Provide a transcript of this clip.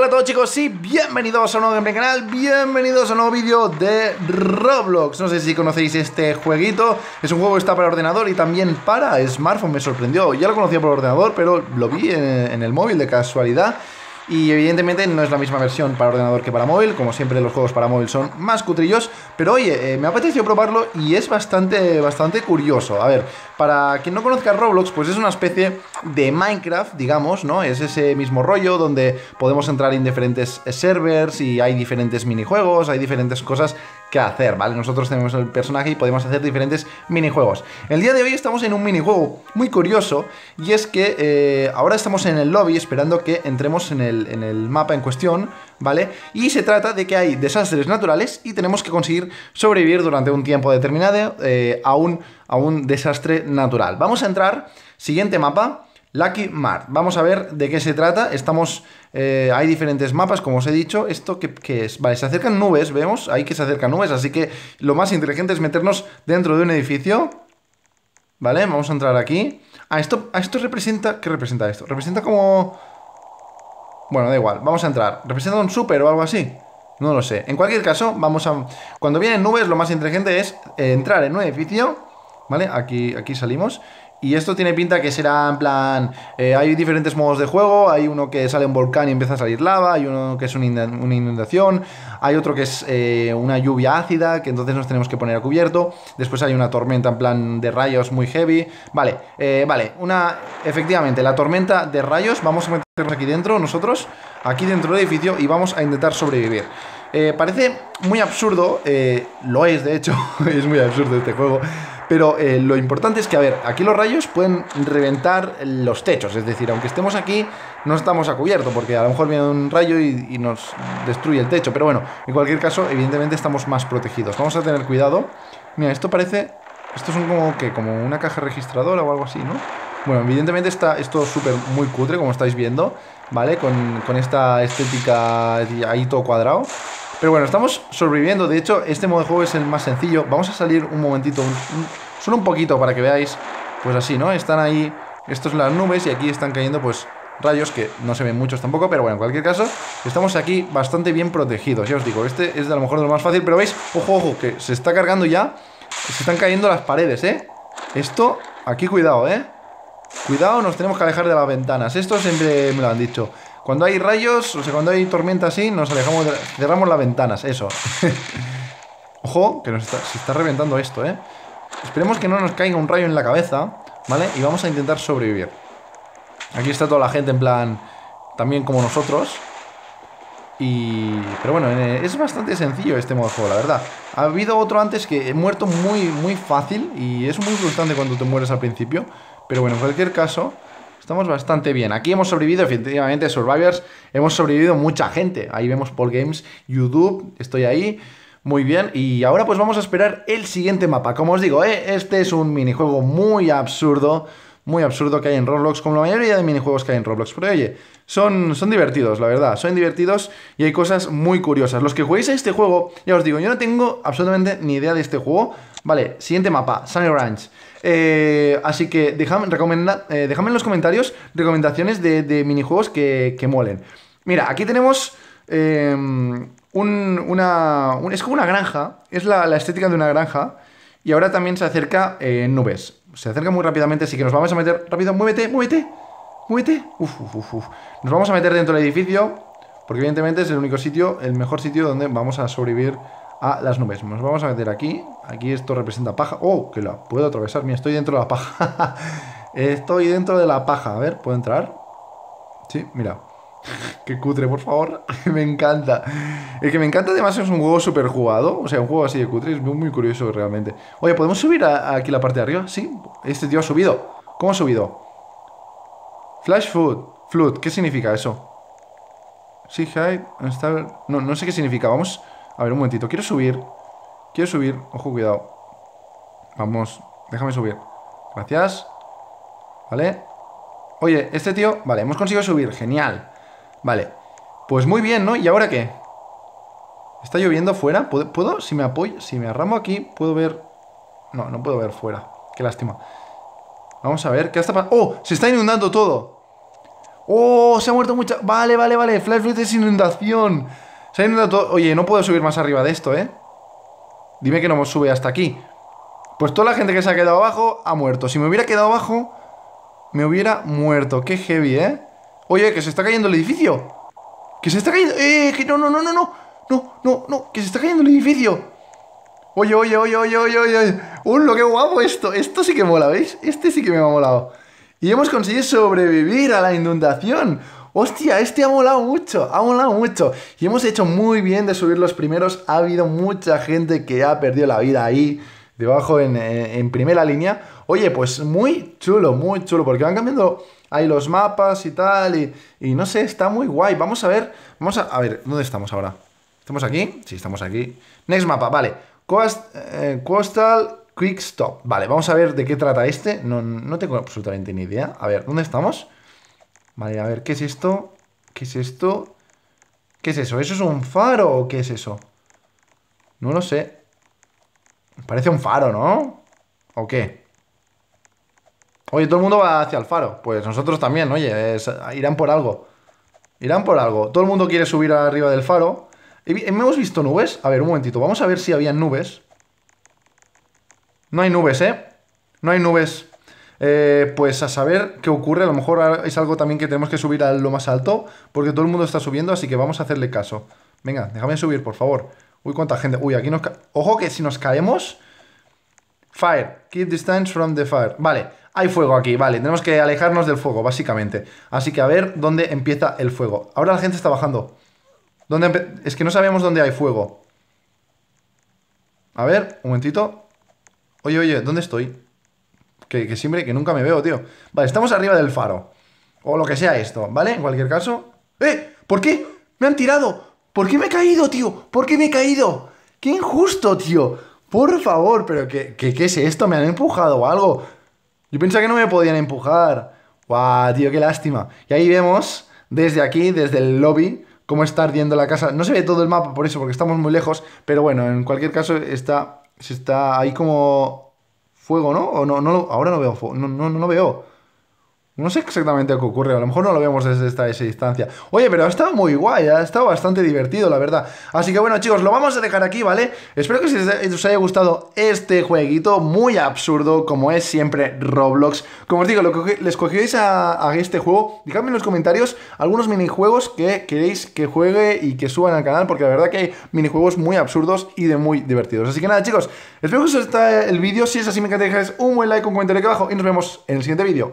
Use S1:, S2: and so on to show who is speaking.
S1: Hola a todos chicos y bienvenidos a un nuevo canal, bienvenidos a un nuevo vídeo de Roblox. No sé si conocéis este jueguito, es un juego que está para ordenador y también para smartphone, me sorprendió. Ya lo conocía por ordenador, pero lo vi en el móvil de casualidad y evidentemente no es la misma versión para ordenador que para móvil, como siempre los juegos para móvil son más cutrillos, pero oye, eh, me apeteció probarlo y es bastante, bastante curioso. A ver, para quien no conozca Roblox, pues es una especie de Minecraft, digamos, ¿no? Es ese mismo rollo donde podemos entrar en diferentes servers y hay diferentes minijuegos, hay diferentes cosas que hacer, ¿vale? Nosotros tenemos el personaje y podemos hacer diferentes minijuegos. El día de hoy estamos en un minijuego muy curioso y es que eh, ahora estamos en el lobby esperando que entremos en el, en el mapa en cuestión, ¿vale? Y se trata de que hay desastres naturales y tenemos que conseguir sobrevivir durante un tiempo determinado eh, a, un, a un desastre natural. Vamos a entrar, siguiente mapa, Lucky Mart. Vamos a ver de qué se trata. Estamos. Eh, hay diferentes mapas, como os he dicho. ¿Esto qué, es? Vale, se acercan nubes, vemos. Ahí que se acercan nubes. Así que lo más inteligente es meternos dentro de un edificio. Vale, vamos a entrar aquí. Ah, esto, esto representa. ¿Qué representa esto? Representa como. Bueno, da igual. Vamos a entrar. ¿Representa un super o algo así? No lo sé. En cualquier caso, vamos a. Cuando vienen nubes, lo más inteligente es eh, entrar en un edificio. ¿Vale? Aquí, aquí salimos. Y esto tiene pinta que será en plan. Eh, hay diferentes modos de juego. Hay uno que sale un volcán y empieza a salir lava. Hay uno que es una inundación. Hay otro que es eh, una lluvia ácida. Que entonces nos tenemos que poner a cubierto. Después hay una tormenta en plan de rayos muy heavy. Vale, eh, vale. Una. Efectivamente, la tormenta de rayos. Vamos a meternos aquí dentro, nosotros. Aquí dentro del edificio. Y vamos a intentar sobrevivir. Parece muy absurdo. lo es, de hecho. es muy absurdo este juego. Pero eh, lo importante es que, a ver, aquí los rayos pueden reventar los techos. Es decir, aunque estemos aquí, no estamos a cubierto, porque a lo mejor viene un rayo y, nos destruye el techo. Pero bueno, en cualquier caso, evidentemente estamos más protegidos. Vamos a tener cuidado. Mira, esto parece... Esto es como, que como una caja registradora o algo así, ¿no? Bueno, evidentemente está esto súper muy cutre, como estáis viendo, ¿vale? Con, con esta estética ahí todo cuadrado. Pero bueno, estamos sobreviviendo. De hecho, este modo de juego es el más sencillo. Vamos a salir un momentito, solo un poquito para que veáis. Pues así, ¿no? Están ahí, estos las nubes y aquí están cayendo pues rayos que no se ven muchos tampoco, pero bueno, en cualquier caso, estamos aquí bastante bien protegidos. Ya os digo, este es de lo mejor de lo más fácil, pero veis, ojo, ojo, que se está cargando ya. Se están cayendo las paredes, ¿eh? Esto, aquí cuidado, ¿eh? Cuidado, nos tenemos que alejar de las ventanas. Esto siempre me lo han dicho. Cuando hay rayos, o sea, cuando hay tormenta así, nos alejamos, de, cerramos las ventanas, eso. Ojo, que nos está, se está reventando esto, ¿eh? Esperemos que no nos caiga un rayo en la cabeza, ¿vale? Y vamos a intentar sobrevivir. Aquí está toda la gente en plan, también como nosotros. Y... Pero bueno, eh, es bastante sencillo este modo de juego, la verdad. Ha habido otro antes que he muerto muy, muy fácil y es muy frustrante cuando te mueres al principio. Pero bueno, en cualquier caso... Estamos bastante bien. Aquí hemos sobrevivido, efectivamente, Survivors. Hemos sobrevivido mucha gente. Ahí vemos Paul Games, YouTube. Estoy ahí. Muy bien, y ahora pues vamos a esperar el siguiente mapa. Como os digo, ¿eh? este es un minijuego muy absurdo, muy absurdo que hay en Roblox, como la mayoría de minijuegos que hay en Roblox. Pero oye, son, son divertidos, la verdad, son divertidos y hay cosas muy curiosas. Los que juguéis a este juego, ya os digo, yo no tengo absolutamente ni idea de este juego. Vale, siguiente mapa, Sunny Ranch. Eh, así que dejadme, eh, en los comentarios recomendaciones de, minijuegos que, que, molen. Mira, aquí tenemos em, una, Es como una granja, es la, estética de una granja. Y ahora también se acerca eh, nubes. Se acerca muy rápidamente, así que nos vamos a meter rápido. ¡Muévete, muévete! ¡Muévete! Uf, uf, uf, Nos vamos a meter dentro del edificio, porque evidentemente es el único sitio, el mejor sitio donde vamos a sobrevivir a las nubes. Nos vamos a meter aquí. Aquí esto representa paja. ¡Oh! Que la puedo atravesar. Mira, estoy dentro de la paja. estoy dentro de la paja. A ver, ¿puedo entrar? Sí, mira. Qué cutre, por favor. me encanta. El que me encanta además es un juego súper jugado. O sea, un juego así de cutre. Es muy, curioso realmente. Oye, ¿podemos subir aquí la parte de arriba? Sí. Este tío ha subido. ¿Cómo ha subido? Flash food. Flood. ¿Qué significa eso? Sí, high. No, no sé qué significa. Vamos a ver, un momentito. Quiero subir. Quiero subir. Ojo, cuidado. Vamos. Déjame subir. Gracias. ¿Vale? Oye, este tío... Vale, hemos conseguido subir. Genial. Vale. Pues muy bien, ¿no? ¿Y ahora qué? ¿Está lloviendo fuera? ¿Puedo? Si me apoyo... Si me arramo aquí, puedo ver... No, no puedo ver fuera. Qué lástima. Vamos a ver. ¿Qué está pasando? ¡Oh! Se está inundando todo. ¡Oh! Se ha muerto mucha... Vale, vale, vale. Flash Flood es inundación. Se ha inundado todo... Oye, no puedo subir más arriba de esto, ¿eh? Dime que no me sube hasta aquí. Pues toda la gente que se ha quedado abajo ha muerto. Si me hubiera quedado abajo, me hubiera muerto. Qué heavy, ¿eh? Oye, que se está cayendo el edificio. Que se está cayendo... ¡Eh! No, no, no, no, no. No, no, no. Que se está cayendo el edificio. Oye, oye, oye, oye, oye, oye. ¡Uh, lo que guapo esto! Esto sí que mola, ¿veis? Este sí que me ha molado. Y hemos conseguido sobrevivir a la inundación. Hostia, este ha molado mucho, ha molado mucho. Y hemos hecho muy bien de subir los primeros. Ha habido mucha gente que ha perdido la vida ahí, debajo en, primera línea. Oye, pues muy chulo, muy chulo, porque van cambiando ahí los mapas y tal. Y, y no sé, está muy guay. Vamos a ver, vamos a, a ver, ¿dónde estamos ahora? ¿Estamos aquí? Sí, estamos aquí. Next mapa, vale. Eh, Coastal Quick Stop. Vale, vamos a ver de qué trata este. No, no tengo absolutamente ni idea. A ver, ¿dónde estamos? Vale, a ver, ¿qué es esto? ¿Qué es esto? ¿Qué es eso? ¿Eso es un faro o qué es eso? No lo sé. Parece un faro, ¿no? ¿O qué? Oye, todo el mundo va hacia el faro. Pues nosotros también, oye, irán por algo. Irán por algo. Todo el mundo quiere subir arriba del faro. ¿Hemos visto nubes? A ver, un momentito. Vamos a ver si había nubes. No hay nubes, ¿eh? No hay nubes. Eh, pues a saber qué ocurre. A lo mejor es algo también que tenemos que subir a lo más alto, porque todo el mundo está subiendo, así que vamos a hacerle caso. Venga, déjame subir, por favor. Uy, cuánta gente. Uy, aquí nos... Ojo que si nos caemos... Fire. Keep distance from the fire. Vale, hay fuego aquí, vale. Tenemos que alejarnos del fuego, básicamente. Así que a ver dónde empieza el fuego. Ahora la gente está bajando. ¿Dónde es que no sabemos dónde hay fuego. A ver, un momentito. Oye, oye, ¿dónde estoy? Que, siempre, que nunca me veo, tío. Vale, estamos arriba del faro. O lo que sea esto, ¿vale? En cualquier caso. ¡Eh! ¿Por qué? ¡Me han tirado! ¿Por qué me he caído, tío? ¿Por qué me he caído? ¡Qué injusto, tío! Por favor, pero ¿qué, qué, qué es esto? ¿Me han empujado o algo? Yo pensaba que no me podían empujar. ¡Guau, tío, qué lástima! Y ahí vemos, desde aquí, desde el lobby, cómo está ardiendo la casa. No se ve todo el mapa por eso, porque estamos muy lejos, pero bueno, en cualquier caso está, está ahí como fuego, ¿no? O no, no ahora no veo fuego, no, no, no veo. No sé exactamente qué ocurre, a lo mejor no lo vemos desde esta esa distancia. Oye, pero ha estado muy guay, ha estado bastante divertido, la verdad. Así que bueno, chicos, lo vamos a dejar aquí, ¿vale? Espero que os haya gustado este jueguito muy absurdo, como es siempre Roblox. Como os digo, lo que les cogéis a, este juego, dejadme en los comentarios algunos minijuegos que queréis que juegue y que suban al canal, porque la verdad que hay minijuegos muy absurdos y de muy divertidos. Así que nada, chicos, espero que os guste el vídeo. Si es así, me encantaría dejarles un buen like, un comentario aquí abajo y nos vemos en el siguiente vídeo.